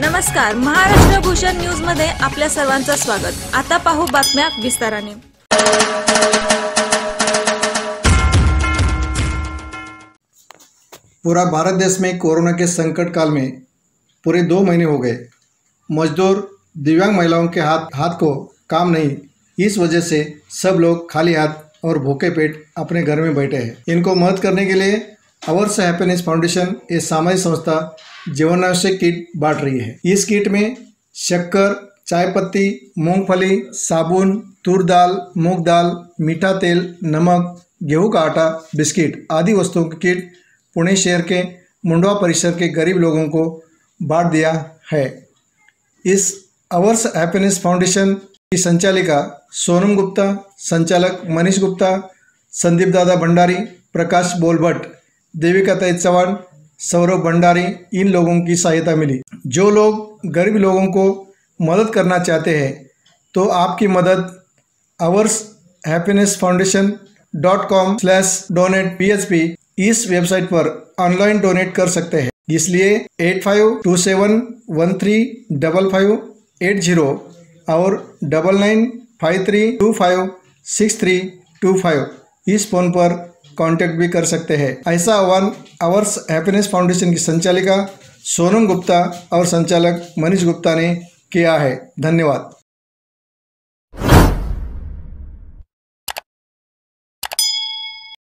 नमस्कार, महाराष्ट्र भूषण न्यूज़ मध्ये आपल्या सर्वांचं स्वागत. आता पाहू बातम्या विस्ताराने. पूरा भारत देश में कोरोना के संकट काल में पूरे दो महीने हो गए। मजदूर, दिव्यांग महिलाओं के हाथ हाथ को काम नहीं। इस वजह से सब लोग खाली हाथ और भूखे पेट अपने घर में बैठे हैं। इनको मदद करने के लिए अवर्स हैप्पीनेस फाउंडेशन ये सामाजिक संस्था जीवनावश्यक किट बांट रही है। इस किट में शक्कर चाय पत्ती मूंगफली, साबुन, तूर दाल, मूंग दाल, मीठा तेल, नमक, गेहूँ का आटा, बिस्किट आदि वस्तुओं की किट पुणे शहर के मुंडवा परिसर के गरीब लोगों को बांट दिया है। इस अवर्स हैप्पीनेस फाउंडेशन की संचालिका सोनम गुप्ता, संचालक मनीष गुप्ता, संदीप दादा भंडारी, प्रकाश बोलभट्ट देविका तय चौहान सौरभ भंडारी, इन लोगों की सहायता मिली। जो लोग गरीब लोगों को मदद करना चाहते हैं तो आपकी मदद ours happiness foundation dot com slash donate P H P इस वेबसाइट पर ऑनलाइन डोनेट कर सकते हैं। इसलिए eight five two seven one three double five eight zero और double nine five three two five six three two five इस phone पर contact भी कर सकते हैं। ऐसा आह्वान आवर्स हैप्पीनेस फाउंडेशन की संचालिका सोनम गुप्ता और संचालक मनीष गुप्ता ने किया है। धन्यवाद।